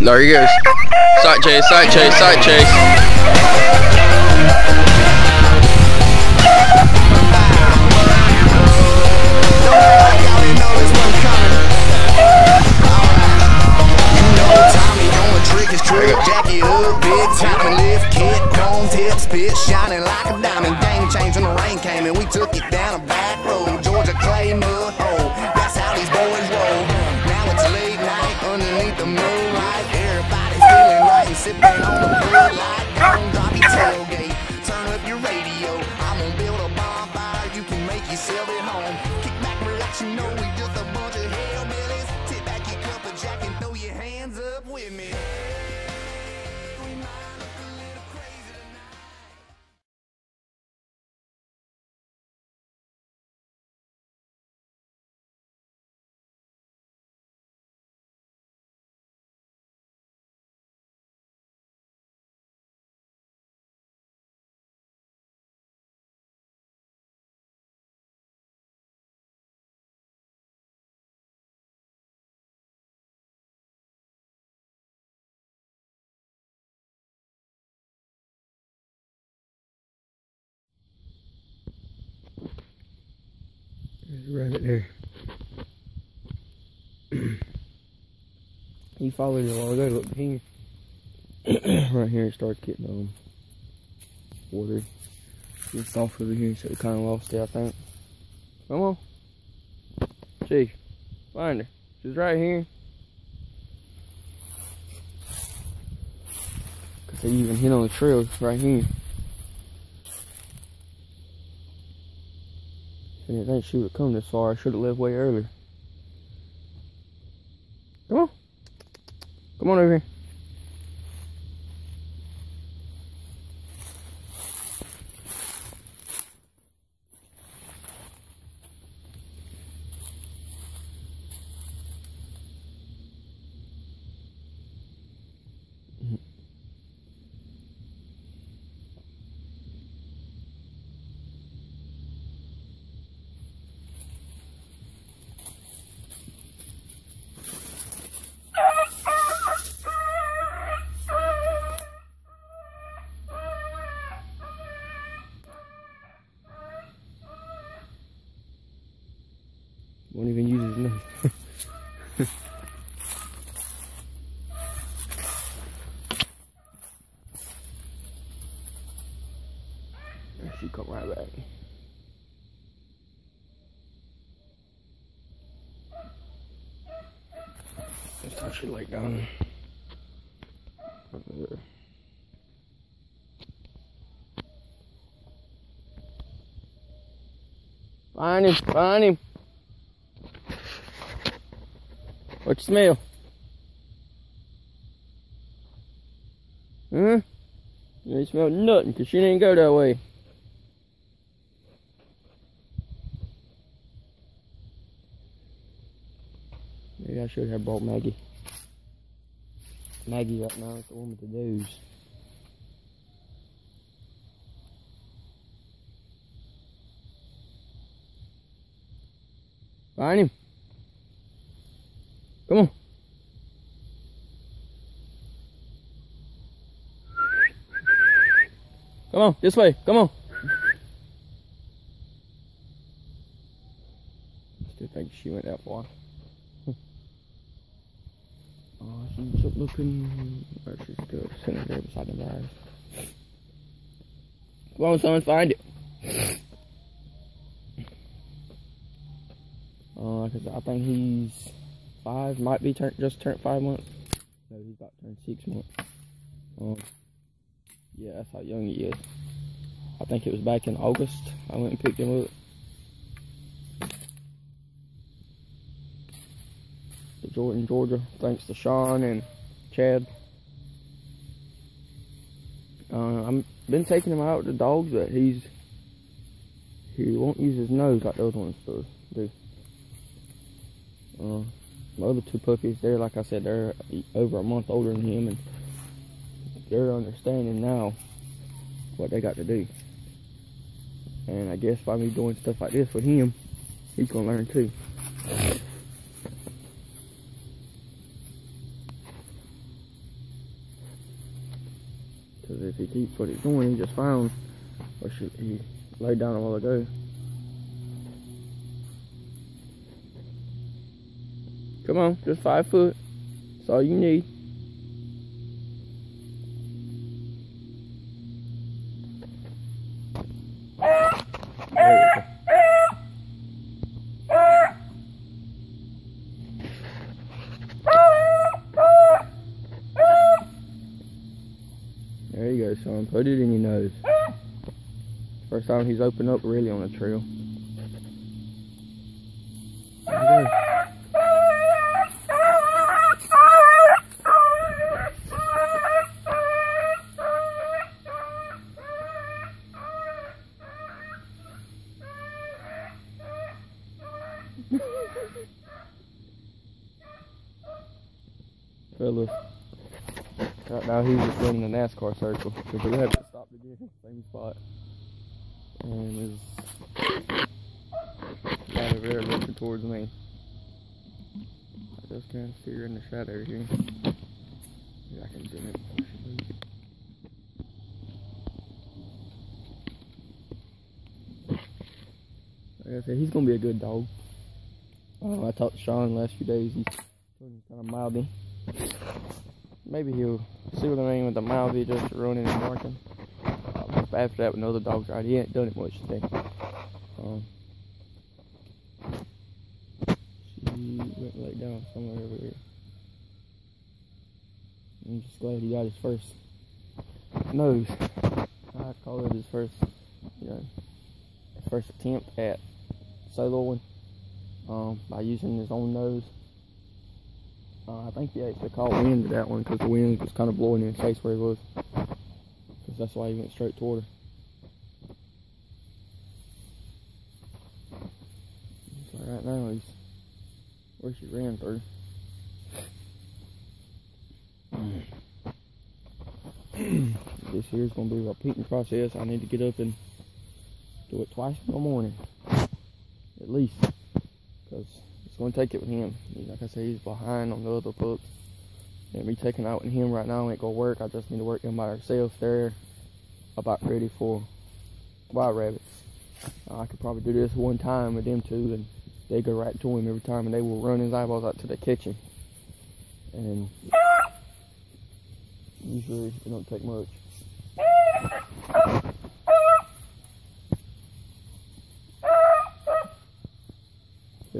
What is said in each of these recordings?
There he goes. Side chase, side chase, side chase. Rabbit there. he followed it a while ago. Look here. right here it starts getting um water. It's off over here, so it kind of lost it, I think. Come on. See, find her. She's right here. Cause they even hit on the trail right here. I didn't think she would come this far. I should have left way earlier. Come on. Come on over here. Won't even use his nose. She come right back. Let's touch her down. Find him, find him. What you smell? Huh? Hmm? You ain't smell nothing, cause she didn't go that way. Maybe I should have brought Maggie. Maggie right now is the one with the does. Find him. Come on. Come on, this way. Come on. Still think she went that far. Oh, she's up looking. Or she's still sitting there beside the bars. Come on, someone find it. Uh, cause I think he's five, might be turn, just turned five months. No, he's about to turn six months. Um, yeah, that's how young he is. I think it was back in August. I went and picked him up. To Jordan, Georgia, thanks to Sean and Chad. Uh, I've been taking him out with the dogs, but he's he won't use his nose like those ones do. Uh, my other two puppies, they're like I said, they're over a month older than him, and they're understanding now what they got to do. And I guess by me doing stuff like this with him, he's gonna learn too. Cause if he keeps what he's doing, he just found what he laid down a while ago. Come on, just five foot. That's all you need. There you go. Son. Put it in your nose. First time he's opened up really on a trail. Fellas, right now he's just running the NASCAR circle because we have to stop again, same spot. And is right of there looking towards me. I just can't see her in the shadow here. Maybe I can zoom before. Like I said, he's gonna be a good dog. Uh, I talked to Sean last few days. He's kind of mouthy. Maybe he'll see what I mean with the mouthy, just running and barking. Uh, after that, with other dogs, right, he ain't done it much today. Um, she went laid down somewhere over here. I'm just glad he got his first nose. I call it his first, you know, first attempt at soloing um, by using his own nose. Uh, I think he actually caught wind to that one because the wind was kind of blowing in his face where he was. Because that's why he went straight toward her. So right now he's where she ran through. this here's gonna be a repeating process. I need to get up and do it twice in the morning, at least, because it's gonna take it with him. Like I said, he's behind on the other pups, and me taking out with him right now ain't gonna work. I just need to work him by ourselves. They're about ready for wild rabbits. I could probably do this one time with them two, and they go right to him every time, and they will run his eyeballs out to the kitchen. And usually it don't take much.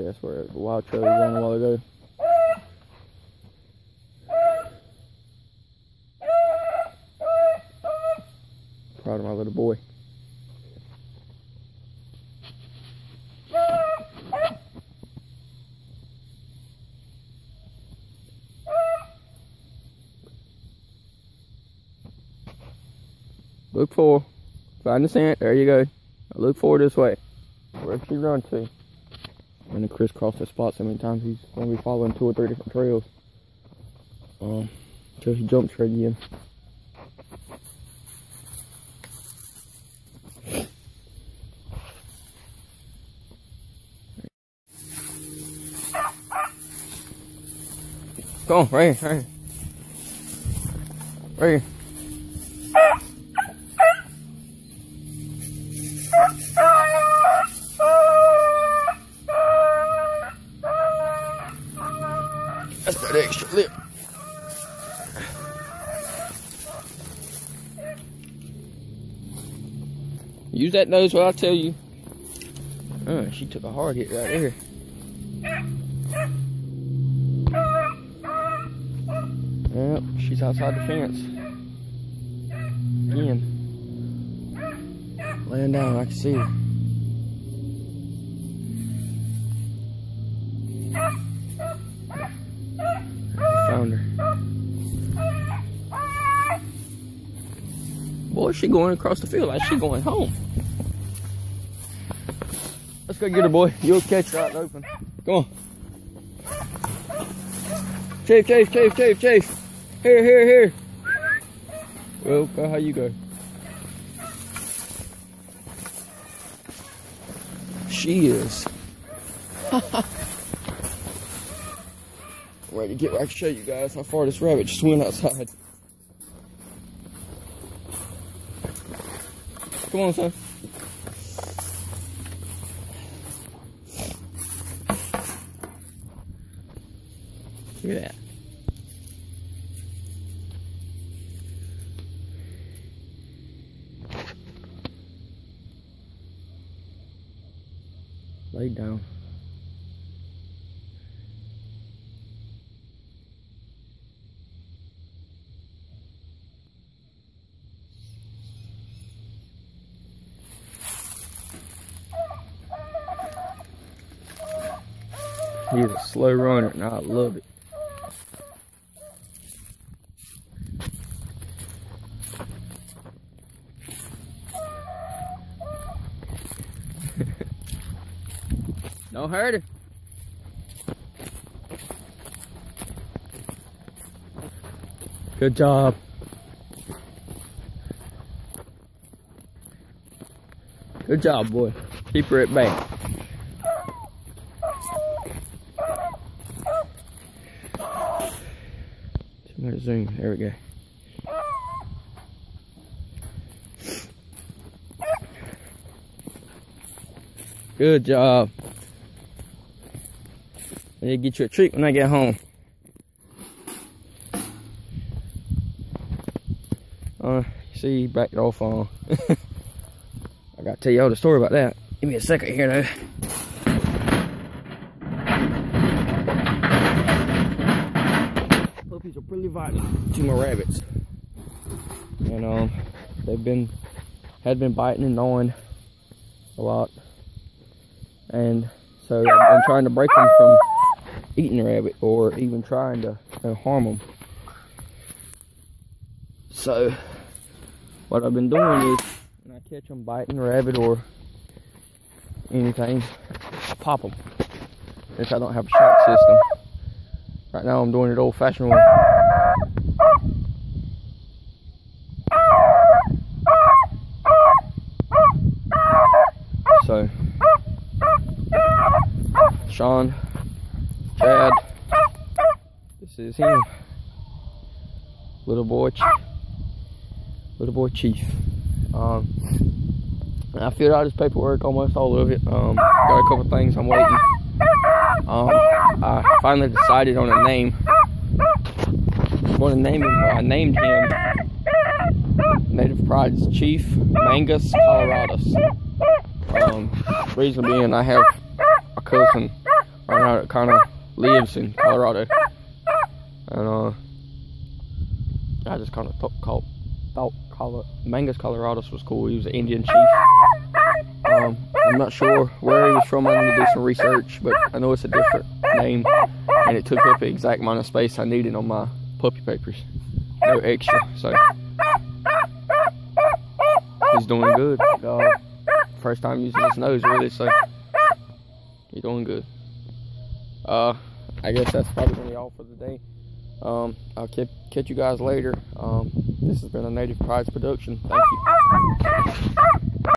That's where the wild we ran a while ago. Proud of my little boy. Look for, find the scent. There you go. Look for this way. Where she run to? And to crisscross the spot so many times he's gonna be following two or three different trails. Um, until he jumps right again. Go on, right here, right here. Right here. That's that extra lip. Use that nose what I tell you. Oh, she took a hard hit right there. Yep, she's outside the fence. Again. Laying down, I can see her. She going across the field like she going home. Let's go get her, boy. You'll catch out open. Come on. Chase, chase, chase, chase, chase. Here, here, here. Well, how you go. She is. Ready to get I can show you guys how far this rabbit just went outside. Come on, son. Look at that. Lay down. He's a slow runner and I love it. Don't hurt her. Good job. Good job, boy. Keep her at bay. Much zoom. There we go. Good job. I need to get you a treat when I get home. Uh, see, you backed off on. I gotta tell y'all the story about that. Give me a second here though. Pretty vital to my rabbits. And um, they've been, had been biting and gnawing a lot. And so I've been trying to break them from eating the rabbit or even trying to uh, harm them. So what I've been doing is when I catch them biting a rabbit or anything, I pop them. If I don't have a shock system. Right now I'm doing it old fashioned way. So, Sean, Chad, this is him. Little boy, little boy Chief. Um, I filled out his paperwork, almost all of it. Um, got a couple things I'm waiting. Um, I finally decided on a name. I'm going to name him. I named him Native Pride's Chief Mangas Coloradas. Um, reason being, I have a cousin right now that kind of lives in Colorado, and uh, I just kind of thought, called, thought Colo- Mangas Coloradas was cool. He was an Indian chief. Um, I'm not sure where he was from. I need to do some research, but I know it's a different name, and it took up the exact amount of space I needed on my puppy papers. No extra, so he's doing good. Uh, first time using his nose, really, so he's doing good. Uh, I guess that's probably gonna be all for the day. Um, I'll catch catch you guys later. Um, this has been a Native Prides production. Thank you.